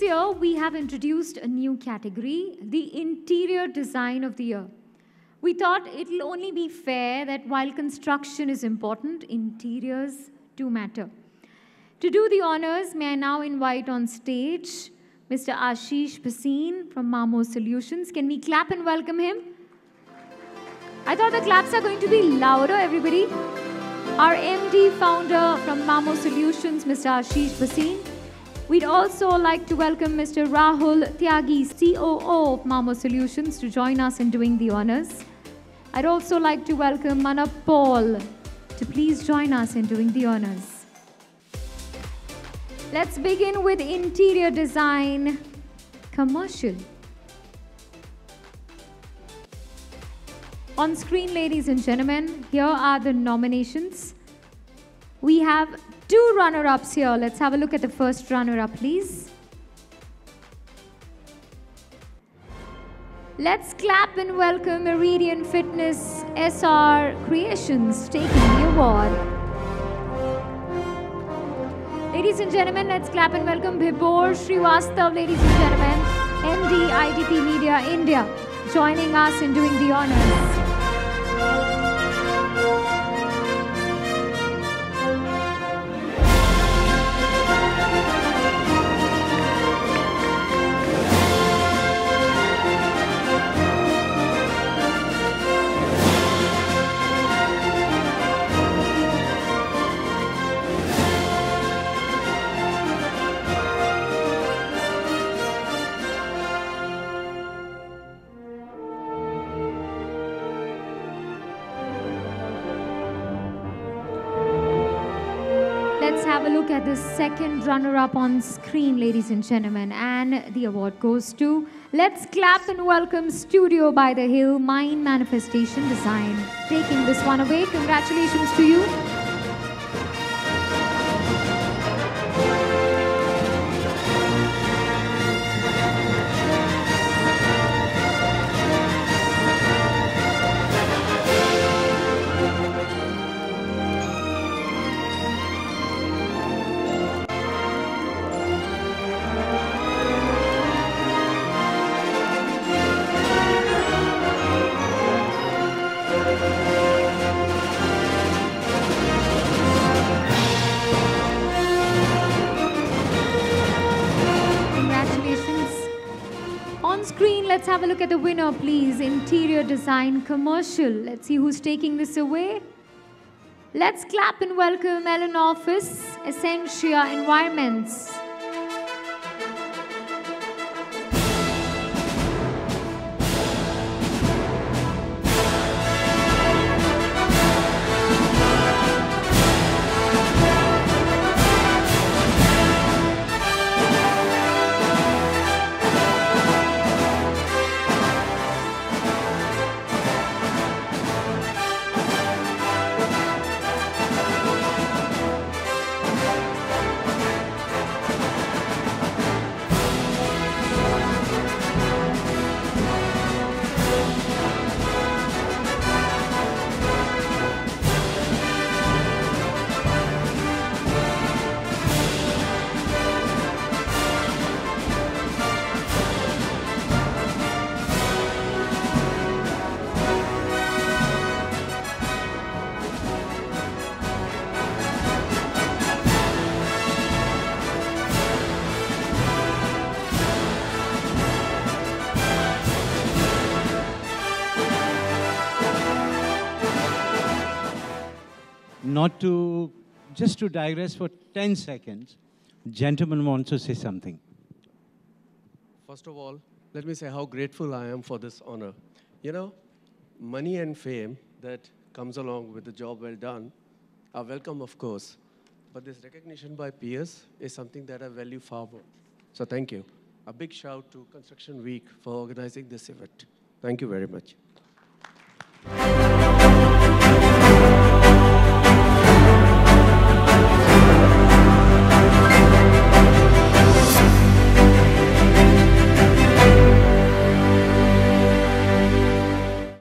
year, we have introduced a new category, the Interior Design of the Year. We thought it'll only be fair that while construction is important, interiors do matter. To do the honors, may I now invite on stage Mr. Ashish Bhasin from Mamo Solutions. Can we clap and welcome him? I thought the claps are going to be louder, everybody. Our MD founder from Mamo Solutions, Mr. Ashish Bhasin. We'd also like to welcome Mr. Rahul Tyagi, COO of Mamo Solutions, to join us in doing the honors. I'd also like to welcome Manap Paul to please join us in doing the honors. Let's begin with interior design commercial. On screen, ladies and gentlemen, here are the nominations. We have two runner ups here. Let's have a look at the first runner up, please. Let's clap and welcome Meridian Fitness SR Creations taking the award. Ladies and gentlemen, let's clap and welcome Vibhor Srivastav, ladies and gentlemen, MD ITP Media India, joining us in doing the honors. Let's have a look at the second runner up on screen, ladies and gentlemen. And the award goes to Let's Clap and Welcome Studio by the Hill Mind Manifestation Design. Taking this one away, congratulations to you. Let's have a look at the winner, please. Interior design commercial. Let's see who's taking this away. Let's clap and welcome Ellen Office, Essentia Environments. Not to, just to digress for 10 seconds, gentleman wants to say something. First of all, let me say how grateful I am for this honor. You know, money and fame that comes along with the job well done are welcome, of course, but this recognition by peers is something that I value far more. So thank you. A big shout to Construction Week for organizing this event. Thank you very much.